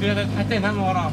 别的还得那么了。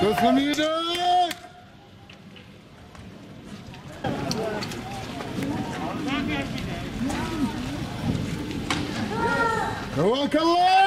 Göz kırmızı. Kavakalar.